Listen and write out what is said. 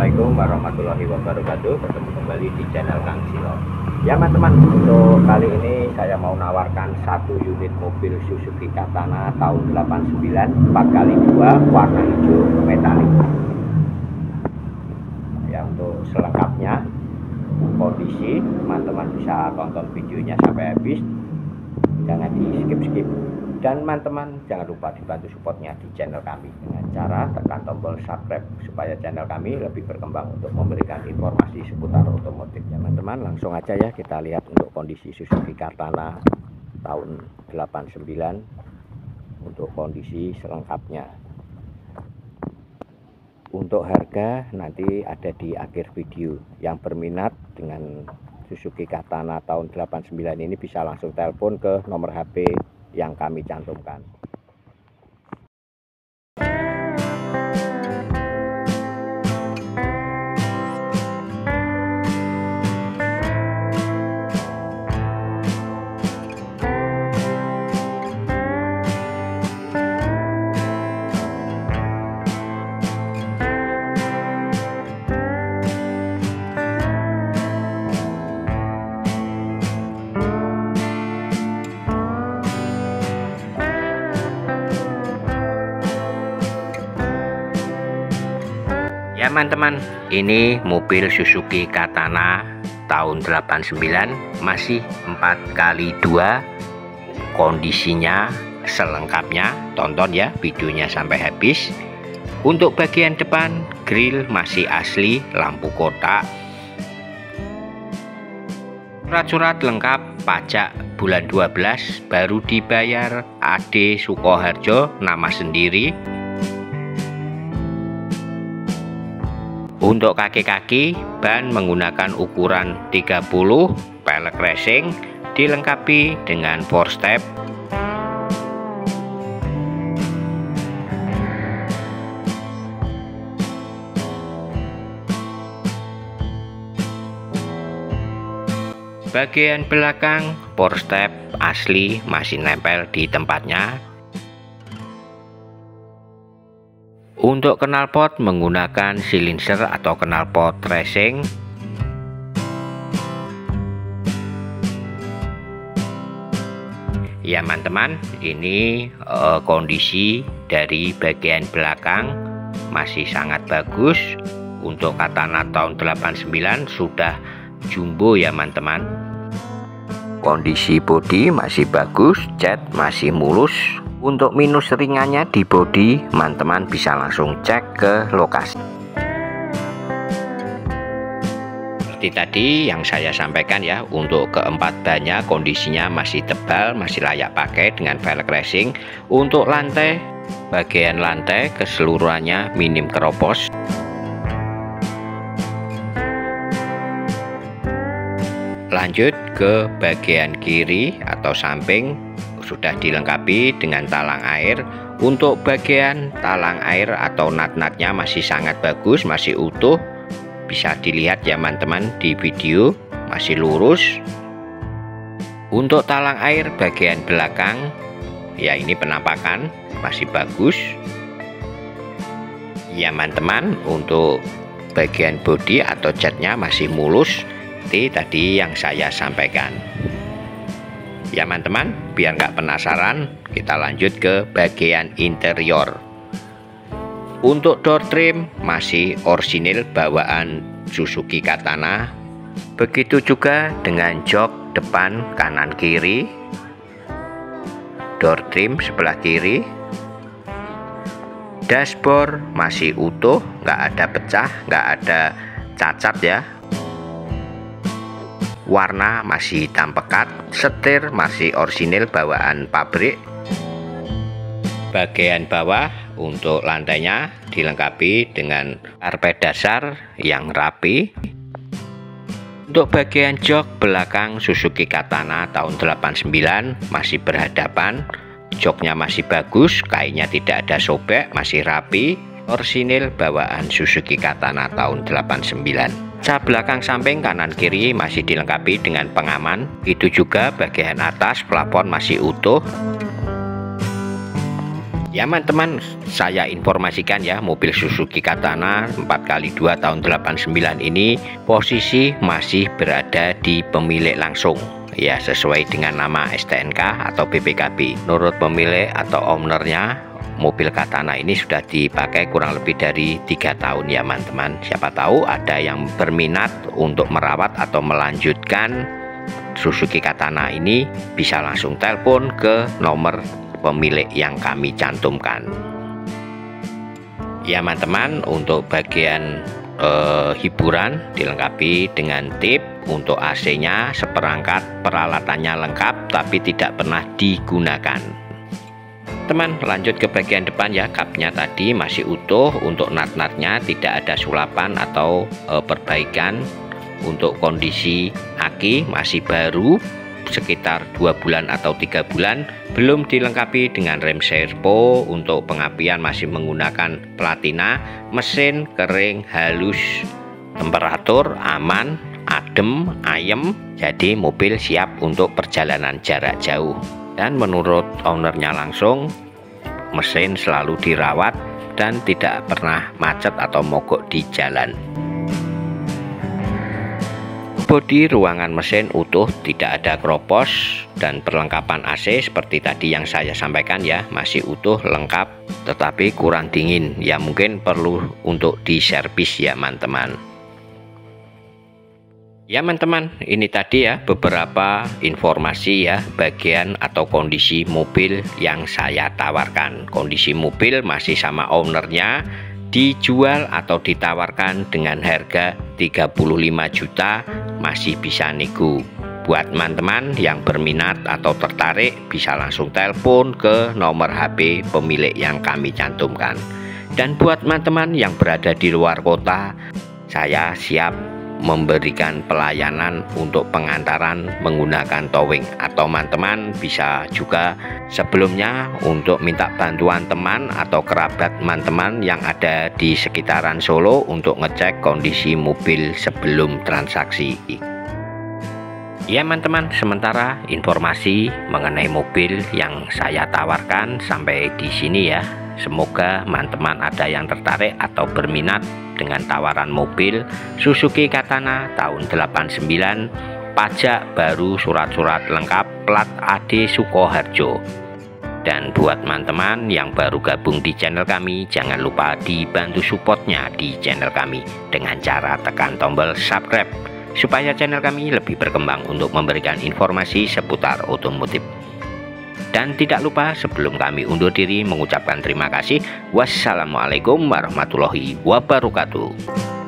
Assalamualaikum warahmatullahi wabarakatuh. Ketemu kembali di channel Kang Silo. Ya teman-teman, untuk kali ini saya mau nawarkan satu unit mobil Suzuki Katana tahun 89 4x2 warna hijau metalik. Ya, untuk selengkapnya kondisi teman-teman bisa tonton videonya sampai habis. Jangan di skip-skip dan teman-teman jangan lupa dibantu supportnya di channel kami dengan cara tekan tombol subscribe supaya channel kami lebih berkembang untuk memberikan informasi seputar otomotif. Teman-teman langsung aja ya kita lihat untuk kondisi Suzuki Kartana tahun 89 untuk kondisi selengkapnya. Untuk harga nanti ada di akhir video. Yang berminat dengan Suzuki Katana tahun 89 ini bisa langsung telepon ke nomor HP yang kami cantumkan. Teman-teman, ini mobil Suzuki Katana tahun 89 masih 4 kali 2 kondisinya selengkapnya tonton ya videonya sampai habis. Untuk bagian depan grill masih asli lampu kotak. Surat-surat lengkap pajak bulan 12 baru dibayar Ade Sukoharjo nama sendiri Untuk kaki-kaki, ban menggunakan ukuran 30 pelek racing dilengkapi dengan four step. Bagian belakang four step asli masih nempel di tempatnya Untuk knalpot menggunakan silinser atau knalpot racing. Ya teman-teman, ini uh, kondisi dari bagian belakang masih sangat bagus. Untuk katana tahun 89 sudah jumbo ya teman-teman. Kondisi bodi masih bagus, cat masih mulus, untuk minus ringannya di bodi, teman-teman bisa langsung cek ke lokasi. Seperti tadi yang saya sampaikan ya, untuk keempat bannya kondisinya masih tebal, masih layak pakai dengan velg racing. Untuk lantai, bagian lantai keseluruhannya minim keropos. Lanjut ke bagian kiri atau samping sudah dilengkapi dengan talang air. Untuk bagian talang air atau nat-natnya masih sangat bagus masih utuh. Bisa dilihat ya teman-teman di video masih lurus. Untuk talang air bagian belakang ya ini penampakan masih bagus. Ya teman-teman untuk bagian bodi atau catnya masih mulus. Seperti tadi yang saya sampaikan ya teman-teman biar nggak penasaran kita lanjut ke bagian interior. Untuk door trim masih orisinil bawaan Suzuki Katana. Begitu juga dengan jok depan kanan kiri. Door trim sebelah kiri. Dashboard masih utuh nggak ada pecah nggak ada cacat ya warna masih hitam pekat setir masih orisinil bawaan pabrik. Bagian bawah untuk lantainya dilengkapi dengan karpet dasar yang rapi. Untuk bagian jok belakang Suzuki Katana tahun 89 masih berhadapan. Joknya masih bagus kainnya tidak ada sobek masih rapi orsinil bawaan Suzuki Katana tahun 89 Cat belakang samping kanan kiri masih dilengkapi dengan pengaman. Itu juga bagian atas plafon masih utuh. Ya teman-teman, saya informasikan ya mobil Suzuki Katana 4x2 tahun 89 ini posisi masih berada di pemilik langsung ya sesuai dengan nama STNK atau BPKB. Menurut pemilik atau ownernya mobil Katana ini sudah dipakai kurang lebih dari tiga tahun ya teman-teman. Siapa tahu ada yang berminat untuk merawat atau melanjutkan Suzuki Katana ini bisa langsung telepon ke nomor pemilik yang kami cantumkan ya teman-teman untuk bagian eh, hiburan dilengkapi dengan tip untuk AC nya seperangkat peralatannya lengkap tapi tidak pernah digunakan teman lanjut ke bagian depan ya. Kapnya tadi masih utuh. Untuk nat-natnya tidak ada sulapan atau e, perbaikan. Untuk kondisi aki masih baru sekitar dua bulan atau tiga bulan. Belum dilengkapi dengan rem servo. Untuk pengapian masih menggunakan platina mesin kering halus temperatur aman adem ayem. Jadi mobil siap untuk perjalanan jarak jauh dan menurut ownernya langsung mesin selalu dirawat dan tidak pernah macet atau mogok di jalan. Bodi ruangan mesin utuh tidak ada kropos dan perlengkapan AC seperti tadi yang saya sampaikan ya masih utuh lengkap tetapi kurang dingin. Ya mungkin perlu untuk diservis ya teman-teman ya teman-teman ini tadi ya beberapa informasi ya bagian atau kondisi mobil yang saya tawarkan. Kondisi mobil masih sama ownernya dijual atau ditawarkan dengan harga 35 juta masih bisa nego buat teman-teman yang berminat atau tertarik bisa langsung telepon ke nomor HP pemilik yang kami cantumkan. Dan buat teman-teman yang berada di luar kota saya siap memberikan pelayanan untuk pengantaran menggunakan towing. Atau teman-teman bisa juga sebelumnya untuk minta bantuan teman atau kerabat teman-teman yang ada di sekitaran Solo untuk ngecek kondisi mobil sebelum transaksi. Ya teman-teman sementara informasi mengenai mobil yang saya tawarkan sampai di sini ya Semoga teman-teman ada yang tertarik atau berminat dengan tawaran mobil Suzuki Katana tahun 89 pajak baru surat-surat lengkap plat AD Sukoharjo. Dan buat teman-teman yang baru gabung di channel kami jangan lupa dibantu supportnya di channel kami dengan cara tekan tombol subscribe supaya channel kami lebih berkembang untuk memberikan informasi seputar otomotif dan tidak lupa sebelum kami undur diri mengucapkan terima kasih. Wassalamualaikum warahmatullahi wabarakatuh.